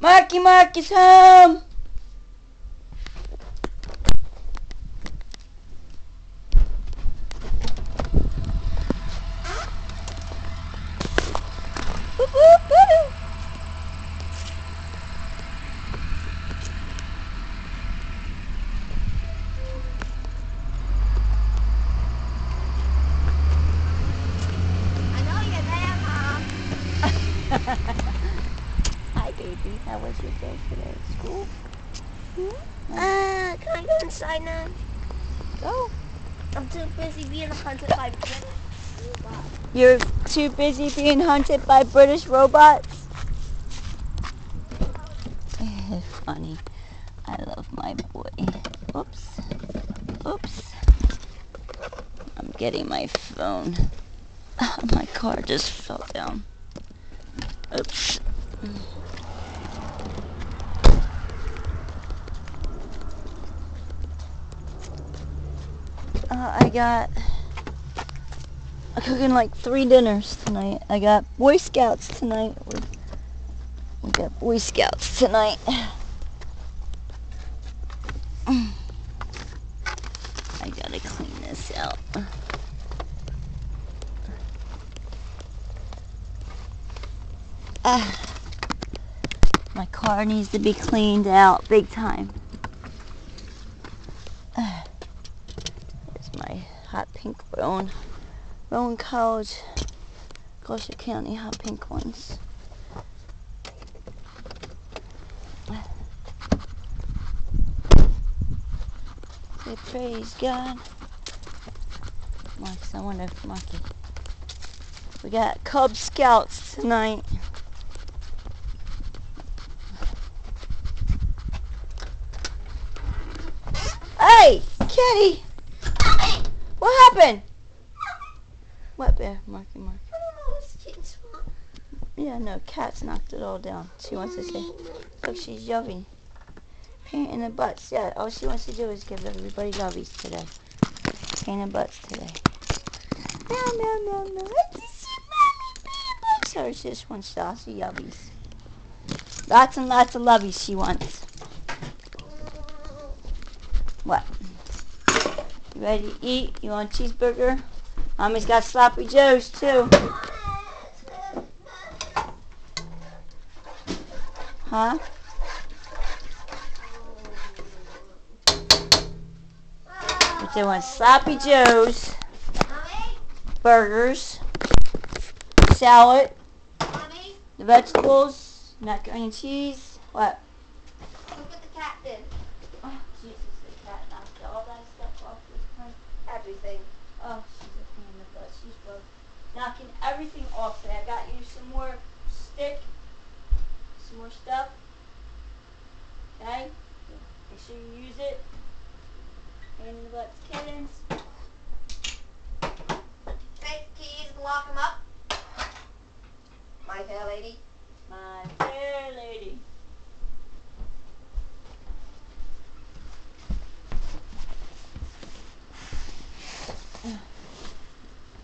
Marky Mark is home! Boop, boop, boop. I know you're there, Mom. Hi, baby. How was your day today at school? Uh, can I go inside now? Go. I'm too busy being hunted by British robots. You're too busy being hunted by British robots? Funny. I love my boy. Oops. Oops. I'm getting my phone. My car just fell down. Oops. Uh, I got I'm cooking like three dinners tonight. I got Boy Scouts tonight. We, got Boy Scouts tonight. I gotta clean this out. Ah, my car needs to be cleaned out big time. Ah, There's my hot pink Rowan. Rowan College, Gloucester County hot pink ones. Say praise God. Marcus, I wonder if Marky. We got Cub Scouts tonight. Hey, Kitty! What happened? What bear? Marky Mark. I don't know, kitten's smart. Yeah, no, cat's knocked it all down. She wants to say, look, she's yummy. Paint in the butts. Yeah, all she wants to do is give everybody lovies today. Paint in butts today. Meow, meow, meow, meow. I just see mommy paint butts. Or she just wants saucy yubbies. Lots and lots of lovies she wants. What? You ready to eat? You want a cheeseburger? Mommy's got sloppy joes too. Huh? But they want sloppy joes, burgers, salad, the vegetables, macaroni and cheese. What? Look what the cat did. Oh, Jesus, the cat knocked all that stuff off this time. Everything. Oh, she's a pain in the butt. She's broke. Knocking everything off today. I got you some more stick, some more stuff. Okay? Make sure you use it. Pain in the butt kittens. Hey, keys, lock him up. My fair lady. My fair lady.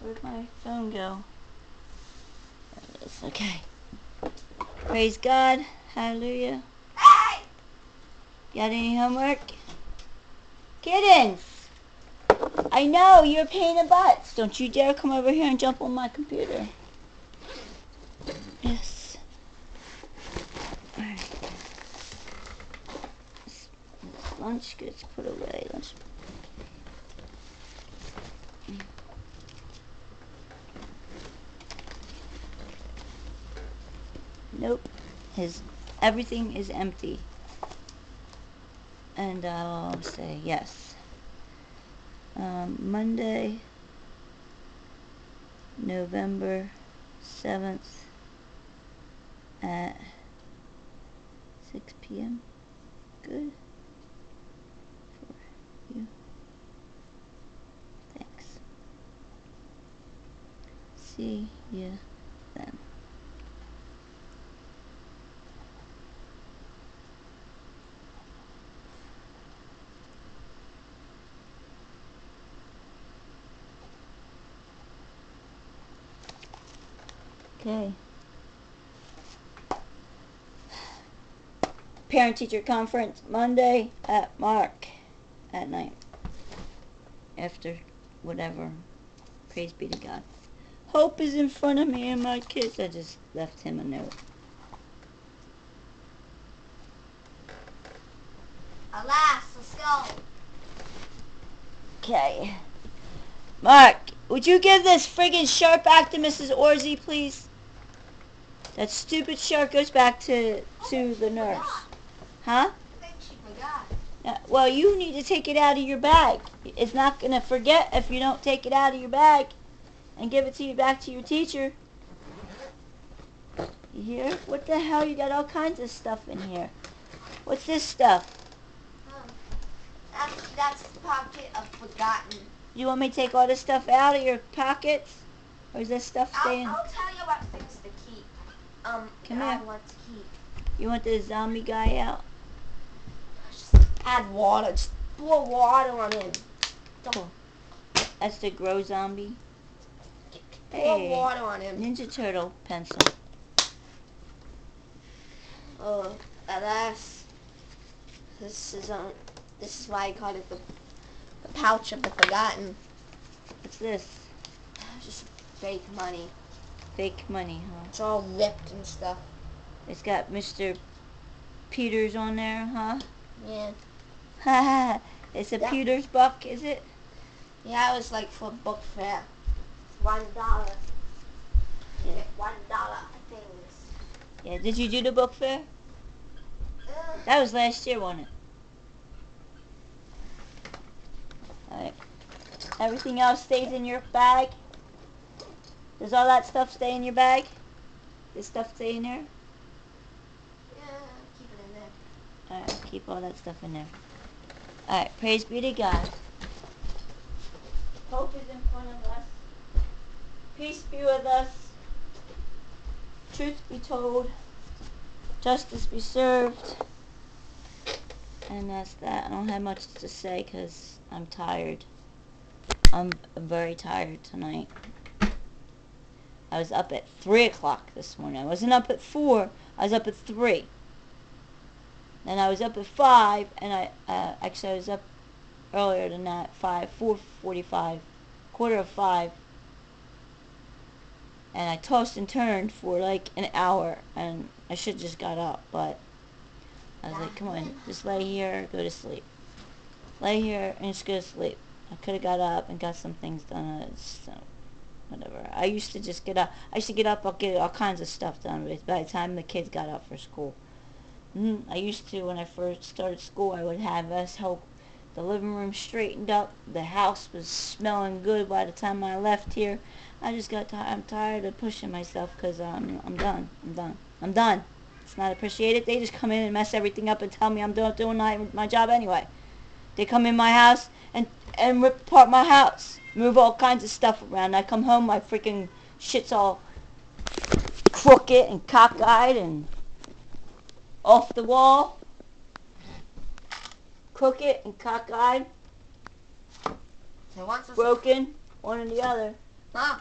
Where'd my phone go? There it is. Okay. Praise God. Hallelujah. Got any homework? Kittens! I know, you're a pain in the butts. Don't you dare come over here and jump on my computer. Yes. Alright. This- this Lunch gets put away. Lunch. Nope. His everything is empty. And I'll say yes. Um, Monday, November 7th at 6 p.m. Good for you. Thanks. See you then. Okay. parent teacher conference Monday at Mark at night. After whatever. Praise be to God. Hope is in front of me and my kids. I just left him a note. Alas, let's go. Okay. Mark, would you give this friggin' sharp back to Mrs. Orsey, please? That stupid shirt goes back to to the nurse. Huh? I think she forgot. Uh, well, you need to take it out of your bag. It's not gonna forget if you don't take it out of your bag and give it to you back to your teacher. You hear? What the hell? You got all kinds of stuff in here. What's this stuff? That's, that's the pocket of forgotten. You want me to take all this stuff out of your pockets? Or is this stuff I'll, staying? I'll tell you what things to. Um, Come I here. You want the zombie guy out? Just add water. Just pour water on him. That's the grow zombie. Pour Hey. water on him. Ninja Turtle pencil. Oh, alas. This is um. This is why I called it the, the pouch of the forgotten. What's this? Just fake money. Fake money, huh? It's all ripped and stuff. It's got Mr. Peters on there, huh? Yeah. Ha It's a Yeah. Peters buck, is it? Yeah, it was like for book fair. One dollar. Yeah. one dollar things. Yeah. Did you do the book fair? Uh. That was last year, wasn't it? Alright. Everything else stays in your bag? Does all that stuff stay in your bag? This stuff stay in there? Yeah, keep it in there. Alright, keep all that stuff in there. Alright, praise be to God. Hope is in front of us. Peace be with us. Truth be told. Justice be served. And that's that. I don't have much to say because I'm tired. I'm very tired tonight. I was up at 3 o'clock this morning. I wasn't up at 4. I was up at 3. Then I was up at 5, and I, uh, actually I was up earlier than that, 5, 4.45, quarter of 5. And I tossed and turned for like an hour, and I should just got up, but I was like, come on, just lay here, go to sleep. Lay here and just go to sleep. I could have got up and got some things done. Whatever. I used to just get up. I used to get up, I'll get all kinds of stuff done with by the time the kids got up for school. Mm, I used to, when I first started school, I would have us help the living room straightened up. The house was smelling good by the time I left here. I just got tired. I'm tired of pushing myself because I'm, I'm done. I'm done. I'm done. It's not appreciated. They just come in and mess everything up and tell me I'm doing, doing my, my job anyway. They come in my house and, and rip apart my house. Move all kinds of stuff around. I come home, my freaking shit's all crooked and cockeyed and off the wall. Crooked and cockeyed, So once broken, one or the other. Mom.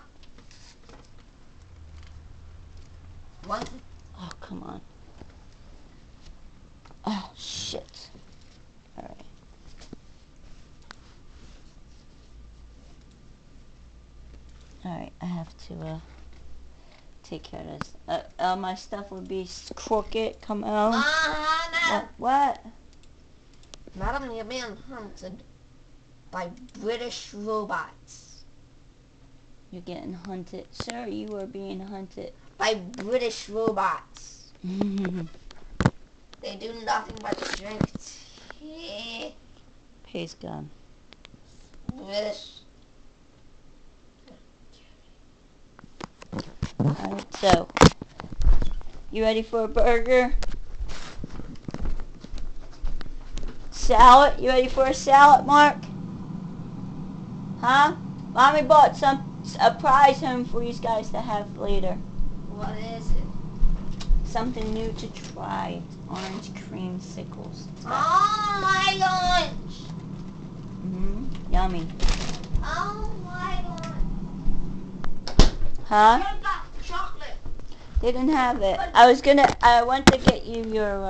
Once Oh, come on. Oh, shit. Alright. Alright, I have to, uh, take care of this. Uh, uh my stuff would be crooked, come out. Mom. What? What? Madam, you're being hunted by British robots. You're getting hunted. Sir, you are being hunted. By British robots. They do nothing but drink tea. Praise God. British. Alright, so. You ready for a burger? Salad? You ready for a salad, Mark? Huh? Mommy bought some a prize home for you guys to have later. What is it? Something new to try. Orange creamsicles. Oh my lunch. Mm-hmm. Yummy. Oh my lunch. Huh? They didn't have it. I was gonna. I went to get you your. Uh,